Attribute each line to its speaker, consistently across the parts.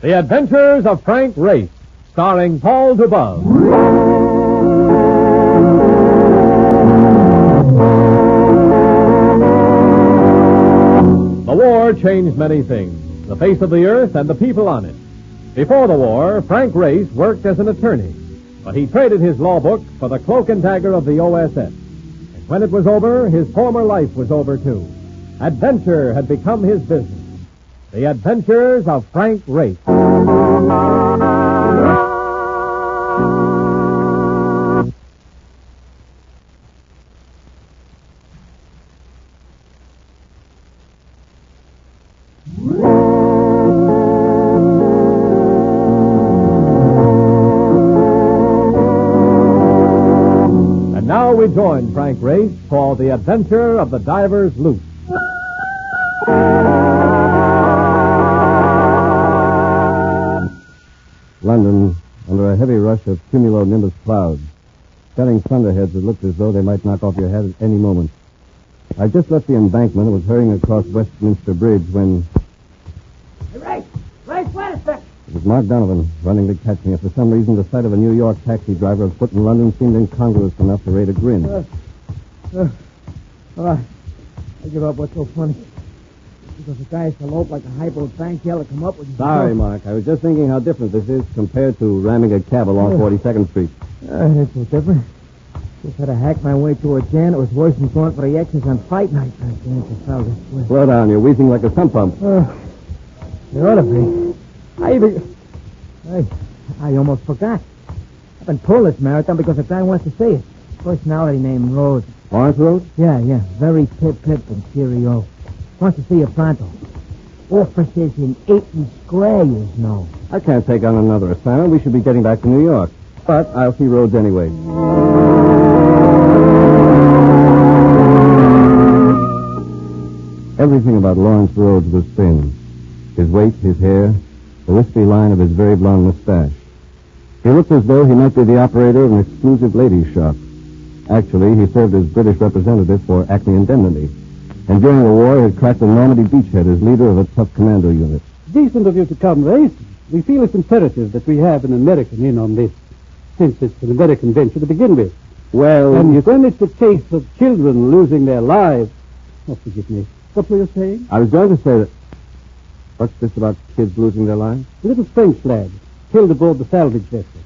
Speaker 1: The Adventures of Frank Race, starring Paul Dubov. The war changed many things the face of the earth and the people on it. Before the war, Frank Race worked as an attorney, but he traded his law book for the cloak and dagger of the OSS. And when it was over, his former life was over too. Adventure had become his business. The Adventures of Frank Race. And now we join Frank Race for the adventure of the diver's loot.
Speaker 2: London, under a heavy rush of cumulonimbus clouds, setting thunderheads that looked as though they might knock off your head at any moment. I just left the embankment and was hurrying across Westminster Bridge when
Speaker 3: Hey, Ray! Ray, wait a sec!
Speaker 2: it was Mark Donovan running to catch me. For some reason, the sight of a New York taxi driver afoot in London seemed incongruous enough to raise a grin.
Speaker 3: Uh, uh, all right. I give up what's so funny. Because a guy saloped like a high-boat bank yell to come up with his
Speaker 2: Sorry, Mark. I was just thinking how different this is compared to ramming a cab along 42nd Street.
Speaker 3: Uh, that's no different. Just had to hack my way to a jam. It was worse than going for the X's on fight night. I can't just fell this way.
Speaker 2: Slow down. You're wheezing like a sump pump.
Speaker 3: Uh, it ought to be. I even... Hey, I almost forgot. I've been pulling this marathon because a guy wants to see it. Personality named Rhodes.
Speaker 2: Lawrence Rhodes?
Speaker 3: Yeah, yeah. Very pip pip and cheerio. Wants to see you pronto. Offices in Eaton Square, you know.
Speaker 2: I can't take on another assignment. We should be getting back to New York. But I'll see Rhodes anyway. Everything about Lawrence Rhodes was thin. His weight, his hair, the wispy line of his very blond mustache. He looked as though he might be the operator of an exclusive ladies' shop. Actually, he served as British representative for Acme Indemnity. And during the war, he had cracked a Normandy beachhead as leader of a tough commando unit.
Speaker 4: Decent of you to come, Race. We feel it's imperative that we have an American in on this, since it's an American venture to begin with.
Speaker 2: Well,
Speaker 4: And when it's a case of children losing their lives... Oh, forgive me. What were you saying?
Speaker 2: I was going to say that. What's this about kids losing their lives?
Speaker 4: A little French lad killed aboard the salvage vessel.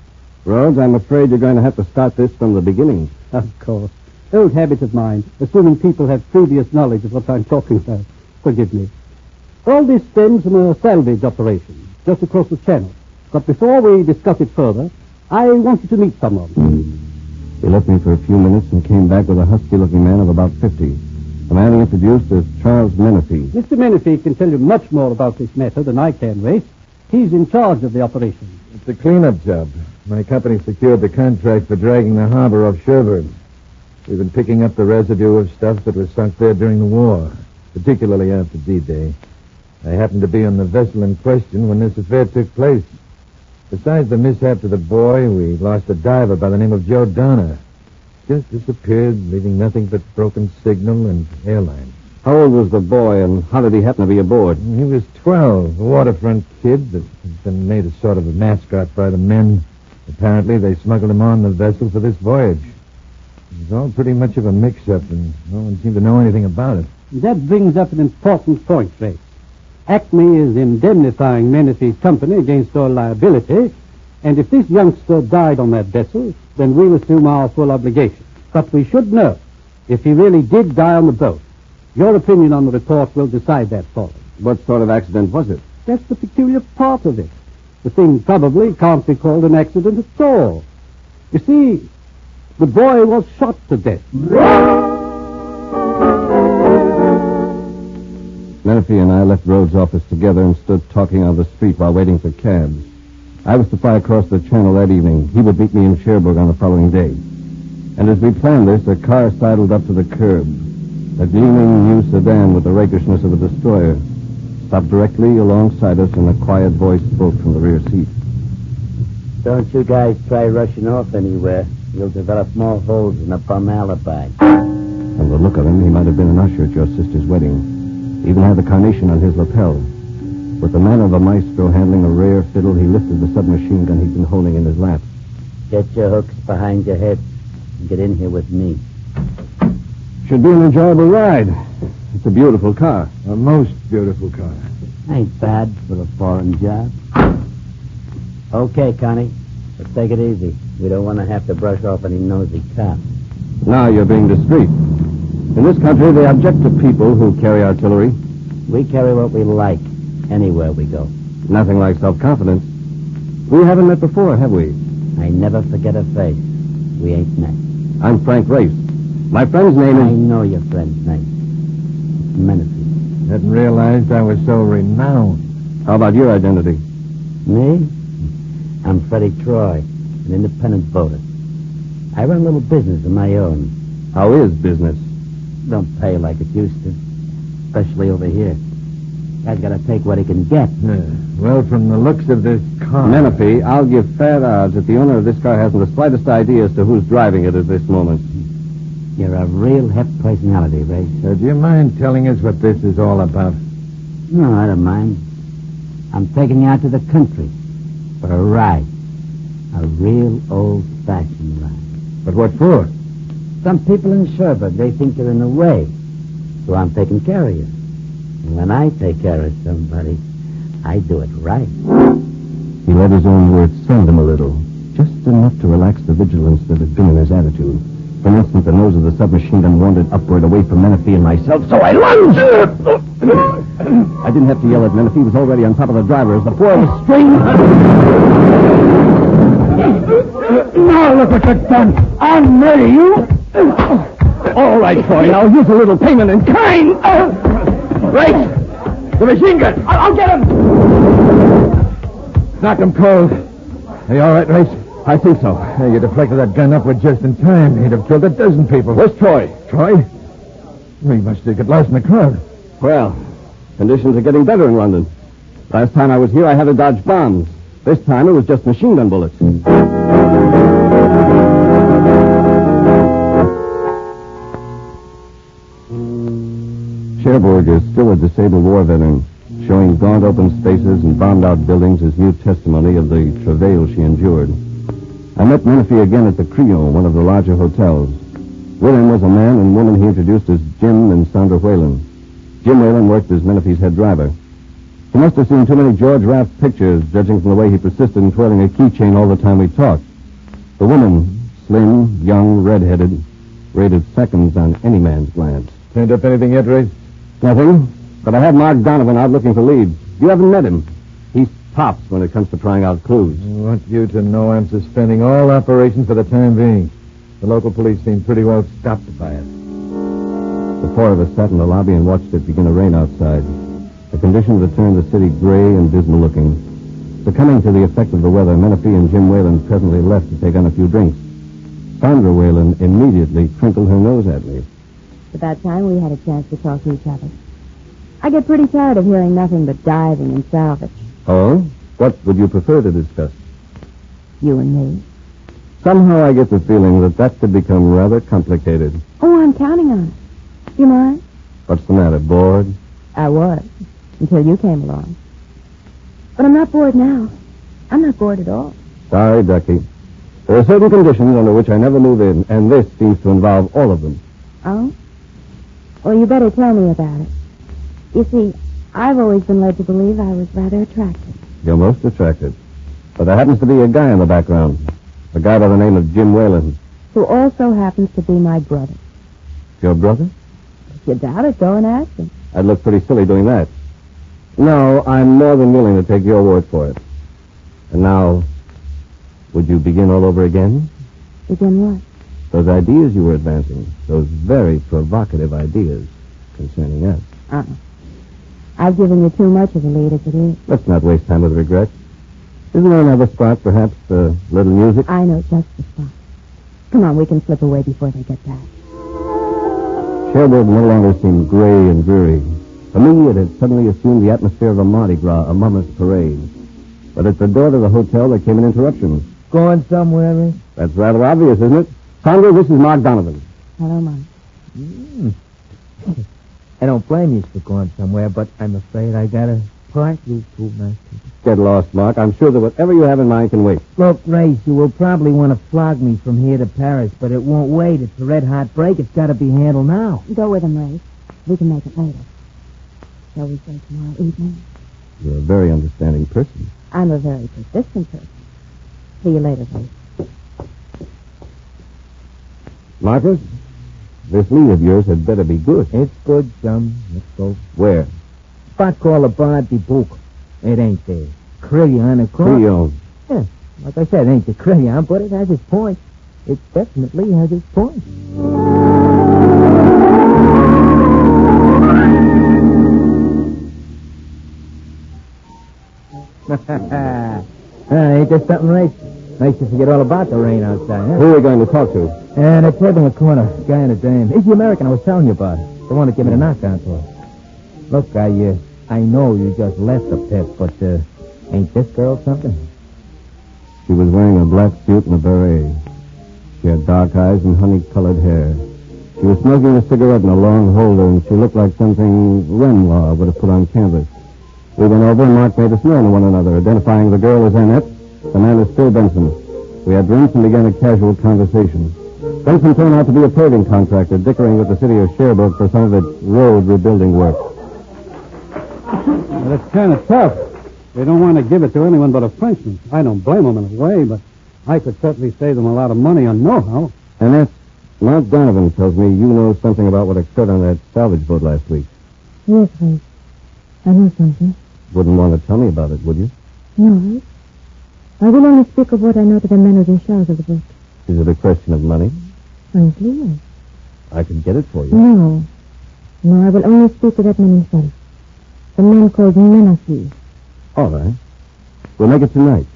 Speaker 2: Rhodes, I'm afraid you're going to have to start this from the beginning.
Speaker 4: Of course. Old habit of mine, assuming people have previous knowledge of what I'm talking about. Forgive me. All this stems from a salvage operation just across the channel. But before we discuss it further, I want you to meet someone.
Speaker 2: He left me for a few minutes and came back with a husky-looking man of about 50. A man he introduced as Charles Menifee.
Speaker 4: Mr. Menifee can tell you much more about this matter than I can, Race. He's in charge of the operation.
Speaker 5: It's a cleanup job. My company secured the contract for dragging the harbor off Cherbourg. We've been picking up the residue of stuff that was sunk there during the war, particularly after D-Day. I happened to be on the vessel in question when this affair took place. Besides the mishap to the boy, we lost a diver by the name of Joe Donner. Just disappeared, leaving nothing but broken signal and airline.
Speaker 2: How old was the boy and how did he happen to be aboard?
Speaker 5: He was 12, a waterfront kid that had been made a sort of a mascot by the men. Apparently, they smuggled him on the vessel for this voyage. It was all pretty much of a mix-up, and no one seemed to know anything about it.
Speaker 4: That brings up an important point, Ray. Acme is indemnifying Menifee's company against all liability, and if this youngster died on that vessel, then we'll assume our full obligation. But we should know if he really did die on the boat. Your opinion on the report will decide that for us.
Speaker 2: What sort of accident was it?
Speaker 4: That's the peculiar part of it. The thing probably can't be called an accident at all. You see, the boy was shot to death.
Speaker 2: Menifee and I left Rhodes' office together and stood talking on the street while waiting for cabs. I was to fly across the channel that evening. He would meet me in Cherbourg on the following day. And as we planned this, a car sidled up to the curb. A gleaming new sedan with the rakishness of a destroyer stopped directly alongside us, and a quiet voice spoke from the rear seat.
Speaker 6: Don't you guys try rushing off anywhere. You'll develop more holes in a bum alibi.
Speaker 2: From the look of him, he might have been an usher at your sister's wedding. Even had the carnation on his lapel. With the manner of a maestro handling a rare fiddle, he lifted the submachine gun he'd been holding in his lap.
Speaker 6: Get your hooks behind your head and get in here with me.
Speaker 2: Should be an enjoyable ride. It's a beautiful car.
Speaker 5: A most beautiful car.
Speaker 6: Ain't bad for a foreign job. Okay, Connie. Let's take it easy. We don't want to have to brush off any nosy cops.
Speaker 2: Now you're being discreet. In this country, they object to people who carry artillery.
Speaker 6: We carry what we like anywhere we go.
Speaker 2: Nothing like self-confidence. We haven't met before, have we?
Speaker 6: I never forget a face. We ain't met.
Speaker 2: I'm Frank Race. My friend's name is...
Speaker 6: I
Speaker 2: is...
Speaker 6: know your friend's name. It's Menifee.
Speaker 5: Hadn't realize I was so renowned.
Speaker 2: How about your identity?
Speaker 6: Me? I'm Freddie Troy, an independent voter. I run a little business of my own.
Speaker 2: How is business?
Speaker 6: Don't pay like it used to, especially over here. Guy's got to take what he can get.
Speaker 5: Yeah. Well, from the looks of this car...
Speaker 2: Menifee, I'll give fair odds that the owner of this car hasn't the slightest idea as to who's driving it at this moment.
Speaker 6: You're a real hip personality, Ray.
Speaker 5: Uh, do you mind telling us what this is all about?
Speaker 6: No, I don't mind. I'm taking you out to the country a ride. A real old-fashioned ride.
Speaker 5: But what for?
Speaker 6: Some people in Cherbourg, they think you're in the way. So I'm taking care of you. And when I take care of somebody, I do it right.
Speaker 2: He let his own words send him a little, just enough to relax the vigilance that had been in his attitude. For an instant, the nose of the submachine gun wandered upward away from Menifee and myself, so I lunged! I didn't have to yell at Menifee. He was already on top of the driver as the four of us.
Speaker 3: Now look what you've done. I'll murder you.
Speaker 2: All right, Troy, now use a little payment in kind. Right! The machine gun!
Speaker 3: I'll, I'll get him.
Speaker 5: Knock him cold. Are you all right, Race?
Speaker 2: I think so.
Speaker 5: Hey, you deflected that gun upward just in time. He'd have killed a dozen people.
Speaker 2: Where's Troy?
Speaker 5: Troy? We must have got lost in the crowd.
Speaker 2: Well, conditions are getting better in London. Last time I was here, I had to dodge bombs. This time it was just machine gun bullets. Cherbourg is still a disabled war veteran, showing gaunt open spaces and bombed out buildings as new testimony of the travail she endured. I met Menifee again at the Creole, one of the larger hotels. With him was a man and woman he introduced as Jim and Sandra Whalen. Jim Whalen worked as Menifee's head driver. He must have seen too many George Raft pictures, judging from the way he persisted in twirling a keychain all the time we talked. The woman, slim, young, red-headed, rated seconds on any man's glance.
Speaker 5: Turned up anything yet, Race?
Speaker 2: Nothing, but I have Mark Donovan out looking for leads. You haven't met him. He's tops when it comes to prying out clues.
Speaker 5: I want you to know I'm suspending all operations for the time being. The local police seem pretty well stopped by it.
Speaker 2: The four of us sat in the lobby and watched it begin to rain outside. The conditions had turned the city gray and dismal looking. Succumbing to the effect of the weather, Menifee and Jim Whalen presently left to take on a few drinks. Sandra Whalen immediately crinkled her nose at me.
Speaker 7: It's about time we had a chance to talk to each other. I get pretty tired of hearing nothing but diving and salvage.
Speaker 2: Oh? What would you prefer to discuss?
Speaker 7: You and me.
Speaker 2: Somehow I get the feeling that that could become rather complicated.
Speaker 7: Oh, I'm counting on it. You mind?
Speaker 2: What's the matter, bored?
Speaker 7: I was, until you came along. But I'm not bored now. I'm not bored at all.
Speaker 2: Sorry, Ducky. There are certain conditions under which I never move in, and this seems to involve all of them.
Speaker 7: Oh? Well, you better tell me about it. You see, I've always been led to believe I was rather attractive.
Speaker 2: You're most attractive. But there happens to be a guy in the background. A guy by the name of Jim Whalen.
Speaker 7: Who also happens to be my brother.
Speaker 2: Your brother?
Speaker 7: If you doubt it, go and ask him.
Speaker 2: I'd look pretty silly doing that. No, I'm more than willing to take your word for it. And now, would you begin all over again?
Speaker 7: Begin what?
Speaker 2: Those ideas you were advancing, those very provocative ideas concerning us.
Speaker 7: Uh-uh. I've given you too much of a lead as it is.
Speaker 2: Let's not waste time with regrets. Isn't there another spot, perhaps, a little music?
Speaker 7: I know just the spot. Come on, we can slip away before they get back.
Speaker 2: Cherbourg no longer seemed gray and dreary. For me, it had suddenly assumed the atmosphere of a Mardi Gras, a mummers parade. But at the door to the hotel, there came an interruption.
Speaker 3: Going somewhere, Ray?
Speaker 2: That's rather obvious, isn't it? Sandra, this is Mark Donovan.
Speaker 7: Hello, Mom.
Speaker 3: I don't blame you for going somewhere, but I'm afraid I gotta apart, you two nice people.
Speaker 2: Get lost, Mark. I'm sure that whatever you have in mind can wait.
Speaker 3: Look, Race, you will probably want to flog me from here to Paris, but it won't wait. It's a red-hot break. It's got to be handled now.
Speaker 7: Go with him, Ray. We can make it later. Shall we say tomorrow evening?
Speaker 2: You're a very understanding person.
Speaker 7: I'm a very persistent person. See you later, Ray.
Speaker 2: Marcus, this lead of yours had better be good.
Speaker 3: It's good, chum. Let's go.
Speaker 2: Where?
Speaker 3: Spot called the Bar de Book. It ain't the Crillon, of course.
Speaker 2: Creole.
Speaker 3: Yeah, like I said, it ain't the Crillon, but it has its point. It definitely has its point. Ah, ain't there something, Race? Makes you forget all about the rain outside, huh?
Speaker 2: Who are we going to talk to?
Speaker 3: And a table in the corner, guy and a dame. He's the American I was telling you about. The one that gave me the knockdown for. Look, I, uh, I know you just left the pit, but, uh, ain't this girl something?
Speaker 2: She was wearing a black suit and a beret. She had dark eyes and honey-colored hair. She was smoking a cigarette in a long holder, and she looked like something Renoir would have put on canvas. We went over, and Mark made us known to one another, identifying the girl as Annette, the man as Phil Benson. We had drinks and began a casual conversation. Benson turned out to be a paving contractor, dickering with the city of Cherbourg for some of its road rebuilding work.
Speaker 4: Well, it's kind of tough. They don't want to give it to anyone but a Frenchman. I don't blame them in a way, but I could certainly save them a lot of money on know-how.
Speaker 2: Annette, Mark Donovan tells me you know something about what occurred on that salvage boat last week.
Speaker 7: Yes, Ray. I know something.
Speaker 2: Wouldn't want to tell me about it, would you?
Speaker 7: No, I will only speak of what I know to the men who's in charge of the boat.
Speaker 2: Is it a question of money?
Speaker 7: Frankly, yes.
Speaker 2: I can get it for you.
Speaker 7: No. No, I will only speak to that man himself. The man called Menassi.
Speaker 2: All right. We'll make it tonight.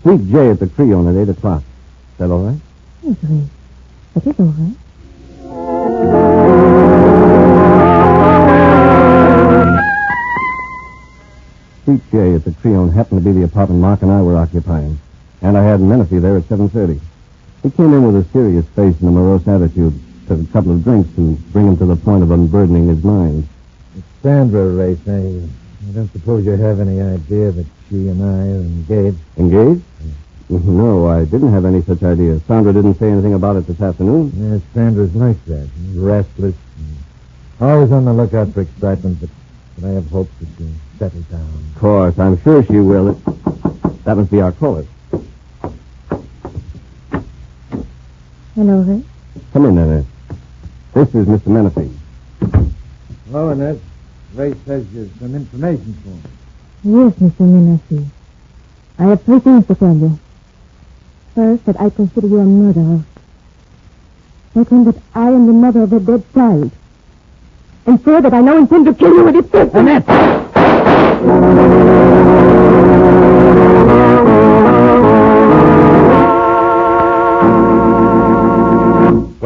Speaker 2: Sweet J at the Creole at 8 o'clock. Is that all right?
Speaker 7: Yes, Ray. That is all right.
Speaker 2: Sweet J at the Creole happened to be the apartment Mark and I were occupying. And I had Menifee there at 7.30. He came in with a serious face and a morose attitude. Took a couple of drinks to bring him to the point of unburdening his mind.
Speaker 5: Sandra, Race, I, I don't suppose you have any idea that she and I are engaged.
Speaker 2: Engaged? No, I didn't have any such idea. Sandra didn't say anything about it this afternoon.
Speaker 5: Yes, Sandra's like that. Restless. and Always on the lookout for excitement, but, but I have hopes that she'll settle down.
Speaker 2: Of course, I'm sure she will. That must be our caller.
Speaker 7: Hello, Ray.
Speaker 2: Come in, Annette. This is Mr. Menifee.
Speaker 5: Hello, Annette. Ray says you've some information for him.
Speaker 7: Yes, Mr. Menassi. I have three things to tell you. First, that I consider you a murderer. Second, that I am the mother of a dead child. And third, that I now intend to kill you with a pistol. Annette!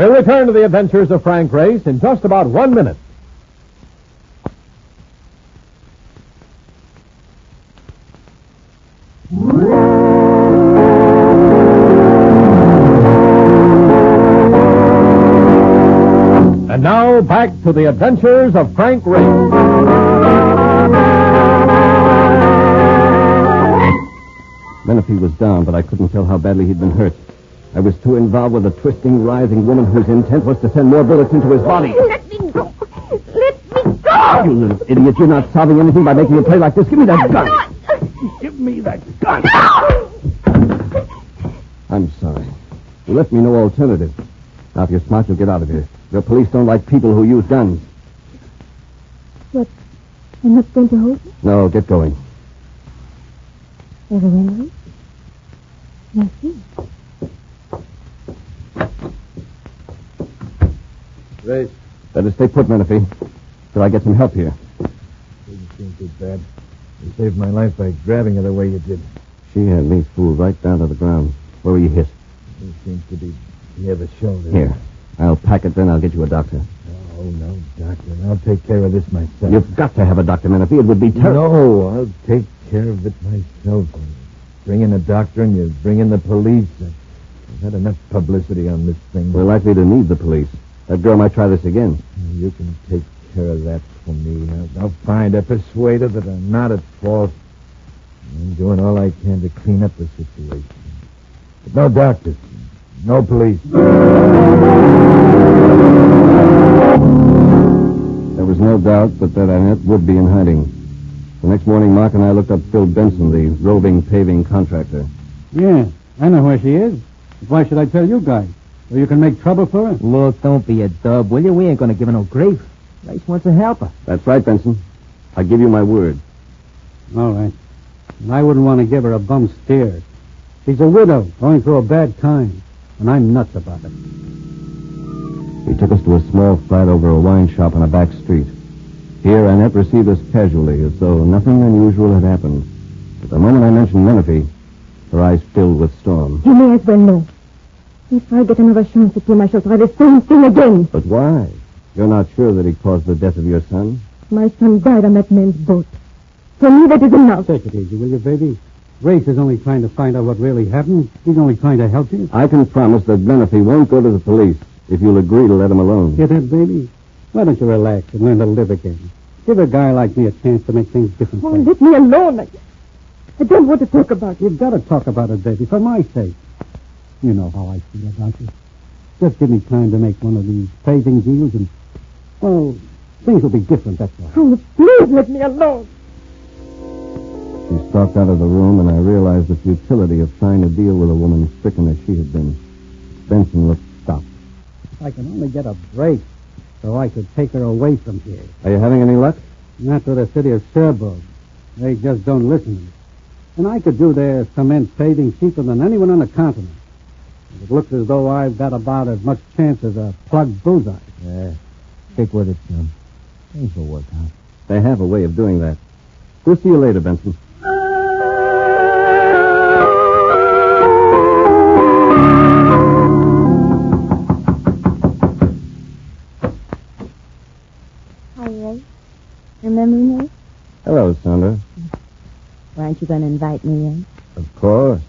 Speaker 1: We'll return to the adventures of Frank Race in just about one minute. And now back to the adventures of Frank Race.
Speaker 2: Menifee was down, but I couldn't tell how badly he'd been hurt. I was too involved with a twisting, writhing woman whose intent was to send more bullets into his body.
Speaker 7: Let me go. Let me go.
Speaker 2: You little idiot, you're not solving anything by making a play like this. Give me that gun. Give me that gun. I'm sorry. You left me no alternative. Now, if you're smart, you'll get out of here. The police don't like people who use guns.
Speaker 7: What? I'm not going to hold you?
Speaker 2: No, get going.
Speaker 7: Very well, Ray.
Speaker 2: Better stay put, Menifee, till I get some help here.
Speaker 5: didn't seem too bad. You saved my life by grabbing her the way you did.
Speaker 2: She had me fooled right down to the ground. Where were you hit?
Speaker 5: It seems to be near the shoulder.
Speaker 2: Here. I'll pack it, then I'll get you a doctor.
Speaker 5: Oh, no, doctor. I'll take care of this myself.
Speaker 2: You've got to have a doctor, Menifee. It would be terrible.
Speaker 5: No, I'll take care of it myself. Bring in a doctor and you bring in the police. I've had enough publicity on this thing.
Speaker 2: We're likely to need the police. Uh, that girl might try this again.
Speaker 5: You can take care of that for me. I'll, I'll find her, persuade her that I'm not at fault. I'm doing all I can to clean up the situation. But no doctors, no police.
Speaker 2: There was no doubt but that Annette would be in hiding. The next morning, Mark and I looked up Phil Benson, the roving paving contractor.
Speaker 4: Yeah, I know where she is. Why should I tell you guys? So you can make trouble for her?
Speaker 3: Look, don't be a dub, will you? We ain't gonna give her no grief. Race wants to help her.
Speaker 2: That's right, Benson. I give you my word.
Speaker 4: All right. And I wouldn't want to give her a bum steer. She's a widow, going through a bad time. And I'm nuts about it.
Speaker 2: He took us to a small flat over a wine shop on a back street. Here, Annette received us casually, as though nothing unusual had happened. But the moment I mentioned Menifee, her eyes filled with storm.
Speaker 7: You may as well know. If I get another chance at him, I shall try the same thing again.
Speaker 2: But why? You're not sure that he caused the death of your son?
Speaker 7: My son died on that man's boat. For me, that is enough.
Speaker 4: Take it easy, will you, baby? Race is only trying to find out what really happened. He's only trying to help you.
Speaker 2: I can promise that Menifee won't go to the police if you'll agree to let him alone.
Speaker 4: Get it, baby? Why don't you relax and learn to live again? Give a guy like me a chance to make things different.
Speaker 7: Oh,
Speaker 4: for you.
Speaker 7: let me alone. I, I don't want to talk about it.
Speaker 4: You've got to talk about it, baby, for my sake. You know how I feel about you. Just give me time to make one of these paving deals and, well, things will be different, that's all.
Speaker 7: Oh, please let me alone.
Speaker 2: She stalked out of the room, and I realized the futility of trying to deal with a woman stricken as she had been. Benson looked stopped.
Speaker 4: If I can only get a break so I could take her away from here.
Speaker 2: Are you having any luck?
Speaker 4: Not to the city of Cherbourg. They just don't listen. And I could do their cement paving cheaper than anyone on the continent. It looks as though I've got about as much chance as a plugged bullseye.
Speaker 3: Yeah. Stick with it, son. Things will work out.
Speaker 2: They have a way of doing that. We'll see you later, Benson.
Speaker 7: Hi, Ray. Remember me?
Speaker 2: Hello, Sandra.
Speaker 7: Aren't you going to invite me in?
Speaker 2: Of course.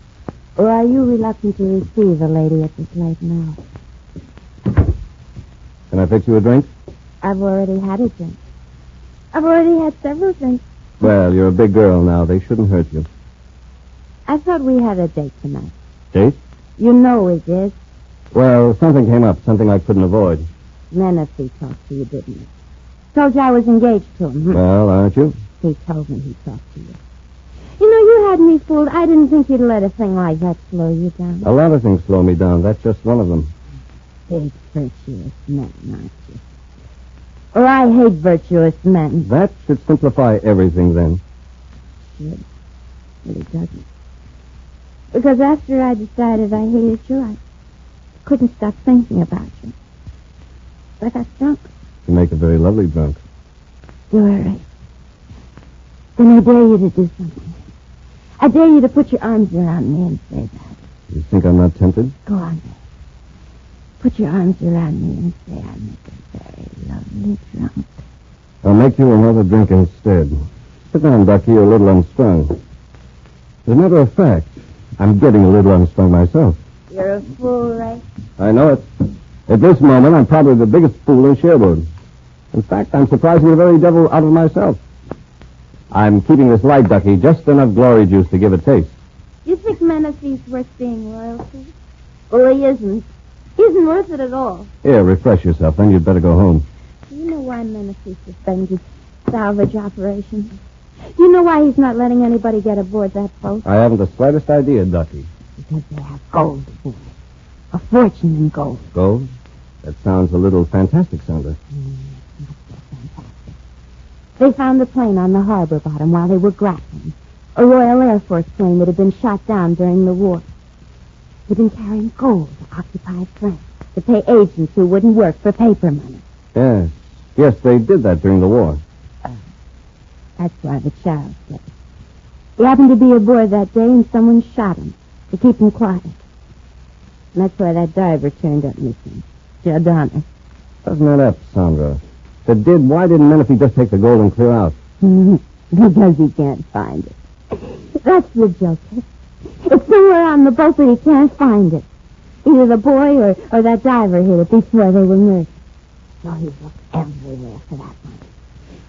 Speaker 7: Or are you reluctant to receive a lady at this late now?
Speaker 2: Can I fix you a drink?
Speaker 7: I've already had a drink. I've already had several drinks.
Speaker 2: Well, you're a big girl now. They shouldn't hurt you.
Speaker 7: I thought we had a date tonight.
Speaker 2: Date?
Speaker 7: You know we did.
Speaker 2: Well, something came up, something I couldn't avoid.
Speaker 7: Menifee talked to you, didn't he? Told you I was engaged to him. huh?
Speaker 2: Well, aren't you?
Speaker 7: He told me he talked to you. You know, you had me fooled. I didn't think you'd let a thing like that slow you down.
Speaker 2: A lot of things slow me down. That's just one of them.
Speaker 7: Big virtuous men, aren't you? Or I hate virtuous men.
Speaker 2: That should simplify everything then.
Speaker 7: Should. But it doesn't. Because after I decided I hated you, I couldn't stop thinking about you. I got drunk.
Speaker 2: You make a very lovely drunk.
Speaker 7: You were right. Then I dare you to do something. I dare you to put your arms around me and say that.
Speaker 2: You think I'm not tempted?
Speaker 7: Go on, then. Put your arms around me and say I make a very lovely drunk.
Speaker 2: I'll make you another drink instead. Sit down, Ducky. You're a little unstrung. As a matter of fact, I'm getting a little unstrung myself.
Speaker 7: You're a fool, Ray.
Speaker 2: I know it. At this moment, I'm probably the biggest fool in Cherbourg. In fact, I'm surprising the very devil out of myself. I'm keeping this light, Ducky, just enough glory juice to give it taste.
Speaker 7: You think Menifee's worth being royalty? Well, he isn't. He isn't worth it at all.
Speaker 2: Here, refresh yourself, then you'd better go home.
Speaker 7: Do you know why Menifee suspended salvage operations? Do you know why he's not letting anybody get aboard that boat?
Speaker 2: I haven't the slightest idea, Ducky.
Speaker 7: Because they have gold aboard. A fortune in gold.
Speaker 2: Gold? That sounds a little fantastic, Sandra. Hmm.
Speaker 7: They found the plane on the harbor bottom while they were grappling. A Royal Air Force plane that had been shot down during the war. They'd been carrying gold to occupy France to pay agents who wouldn't work for paper money.
Speaker 2: Yes. Yes, they did that during the war.
Speaker 7: That's why the child said. He happened to be aboard that day and someone shot him to keep him quiet. And that's why that diver turned up missing. Honor.
Speaker 2: Doesn't that up, Sandra? It did, why didn't Menifee just take the gold and clear out?
Speaker 7: because he can't find it. That's the joke. It's somewhere on the boat, but he can't find it. Either the boy or, or that diver hid it before they were murdered. No, he's looked everywhere for that one.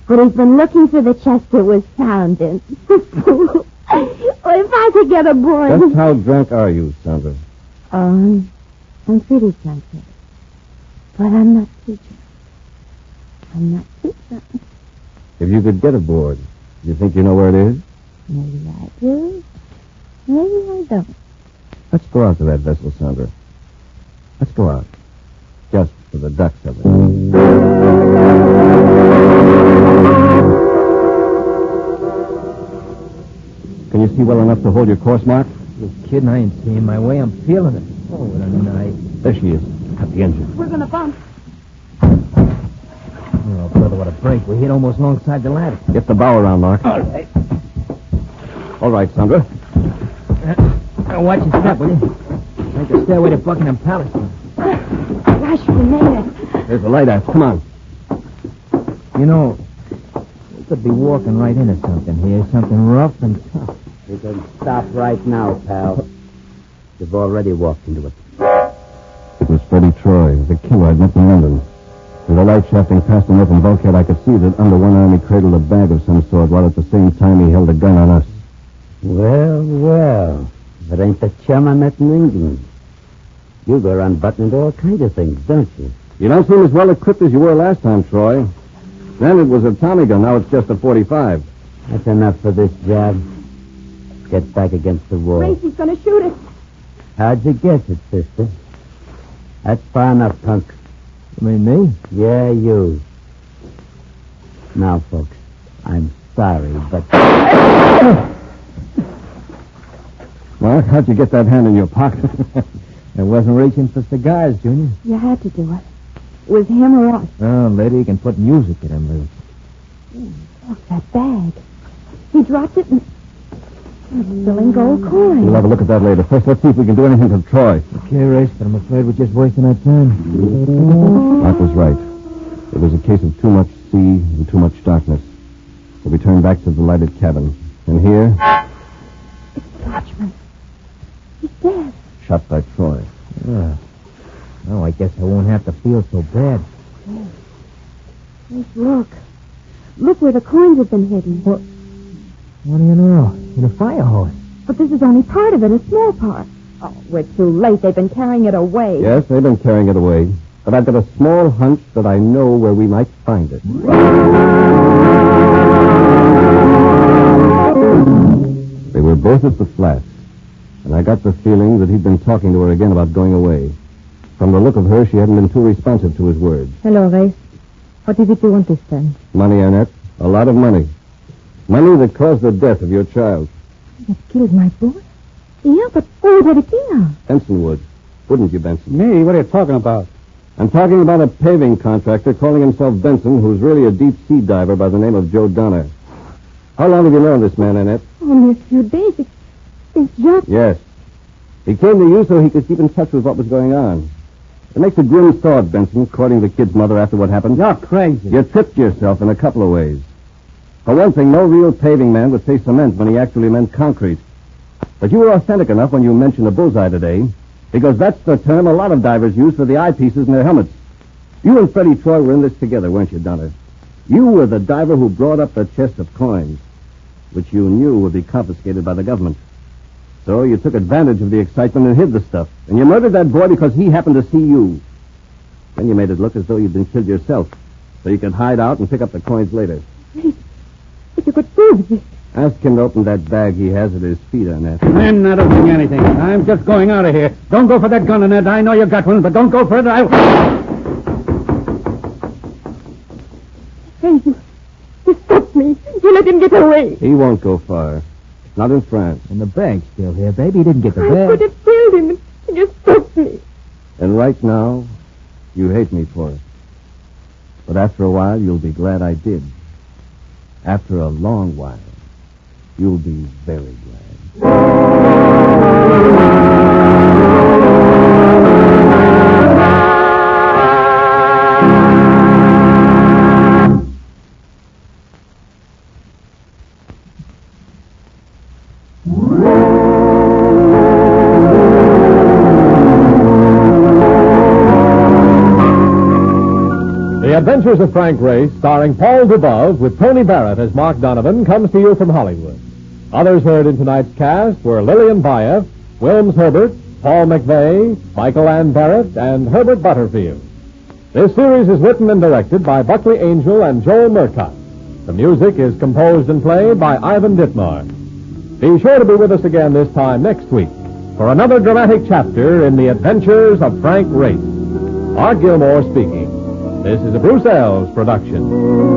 Speaker 7: But he's been looking for the chest that was found in. well, if I could get a boy.
Speaker 2: Just how drunk are you, Sandra?
Speaker 7: Um, I'm pretty drunk. But I'm not too drunk. I'm not too drunk.
Speaker 2: If you could get aboard, do you think you know where it is?
Speaker 7: Maybe I do. Maybe I don't.
Speaker 2: Let's go out to that vessel, Sandra. Let's go out. Just for the ducks of it. Can you see well enough to hold your course mark?
Speaker 3: You're kidding? I ain't seeing my way. I'm feeling it. Oh, what a night.
Speaker 2: There she is. Cut the engine.
Speaker 7: We're gonna bump.
Speaker 3: Oh, brother, what a break. We hit almost alongside the ladder.
Speaker 2: Get the bow around, Mark. All right. All right, Sandra.
Speaker 3: Uh, watch your step, will you? Take the stairway to Buckingham Palace.
Speaker 7: Gosh, we made it.
Speaker 2: There's the lighthouse. Come on.
Speaker 3: You know, we could be walking right into something here. Something rough and tough.
Speaker 6: We can stop right now, pal. You've already walked into it.
Speaker 2: It was Freddie Troy, the killer I'd met in London. With the light shafting past an open bulkhead, I could see that under one arm he cradled a bag of some sort, while at the same time he held a gun on us.
Speaker 6: Well, well. That ain't the chum I met in England. You go around buttoning into all kinds of things, don't you?
Speaker 2: You don't seem as well equipped as you were last time, Troy. Then it was a Tommy gun, now it's just a 45.
Speaker 6: That's enough for this job. Get back against the wall.
Speaker 7: Gracie's gonna shoot us.
Speaker 6: How'd you guess it, sister? That's far enough, punk.
Speaker 3: You mean me?
Speaker 6: Yeah, you. Now, folks, I'm sorry, but
Speaker 2: Mark, how'd you get that hand in your pocket?
Speaker 3: I wasn't reaching for cigars, Junior.
Speaker 7: You had to do it. It was him or us.
Speaker 3: Oh, lady, you can put music in them lyrics.
Speaker 7: Look, that bag. He dropped it and... It's still in gold
Speaker 2: We'll have a look at that later. First, let's see if we can do anything to Troy.
Speaker 3: Okay, Race, but I'm afraid we're just wasting our time.
Speaker 2: Mark was right. It was a case of too much sea and too much darkness. So we turned back to the lighted cabin. And here, It's
Speaker 7: Watchman. He's dead.
Speaker 2: shot by Troy.
Speaker 3: Ah. Oh, I guess I won't have to feel so bad.
Speaker 7: Yes, look. Look where the coins have been hidden.
Speaker 3: What? What do you know? In a fire hose.
Speaker 7: But this is only part of it, a small part. Oh, we're too late. They've been carrying it away.
Speaker 2: Yes, they've been carrying it away. But I've got a small hunch that I know where we might find it. They were both at the flat, and I got the feeling that he'd been talking to her again about going away. From the look of her, she hadn't been too responsive to his words.
Speaker 7: Hello, Race. What did you want this time?
Speaker 2: Money, Annette. A lot of money. Money that caused the death of your child.
Speaker 7: You killed my boy? Yeah, but who did it kill?
Speaker 2: Benson would. Wouldn't you, Benson?
Speaker 4: Me? What are you talking about?
Speaker 2: I'm talking about a paving contractor calling himself Benson, who's really a deep sea diver by the name of Joe Donner. How long have you known this man, Annette?
Speaker 7: Only a few days. It's, it's just...
Speaker 2: Yes. He came to you so he could keep in touch with what was going on. It makes a grim thought, Benson, courting the kid's mother after what happened.
Speaker 4: You're crazy.
Speaker 2: You tripped yourself in a couple of ways. For one thing, no real paving man would say cement when he actually meant concrete. But you were authentic enough when you mentioned a bullseye today, because that's the term a lot of divers use for the eyepieces in their helmets. You and Freddie Troy were in this together, weren't you, Donner? You were the diver who brought up the chest of coins, which you knew would be confiscated by the government. So you took advantage of the excitement and hid the stuff. And you murdered that boy because he happened to see you. Then you made it look as though you'd been killed yourself, so you could hide out and pick up the coins later.
Speaker 7: But you could prove this.
Speaker 2: Ask him to open that bag he has at his feet, Annette.
Speaker 4: I'm not opening anything. I'm just going out of here. Don't go for that gun, Annette. I know you got one, but don't go for it. I'll...
Speaker 7: Hey, you... You stopped me. You let him get away.
Speaker 2: He won't go far. Not in France.
Speaker 3: And the bag's still here, baby. You didn't get the
Speaker 7: I
Speaker 3: bag.
Speaker 7: could have killed him. and You stopped me.
Speaker 2: And right now, you hate me for it. But after a while, you'll be glad I did. After a long while, you'll be very glad.
Speaker 1: Adventures of Frank Race, starring Paul Dubov with Tony Barrett as Mark Donovan, comes to you from Hollywood. Others heard in tonight's cast were Lillian Buyeff, Wilms Herbert, Paul McVeigh, Michael Ann Barrett, and Herbert Butterfield. This series is written and directed by Buckley Angel and Joel Murcott. The music is composed and played by Ivan Ditmars. Be sure to be with us again this time next week for another dramatic chapter in the adventures of Frank Race. Art Gilmore speaking. This is a Bruce Eells production.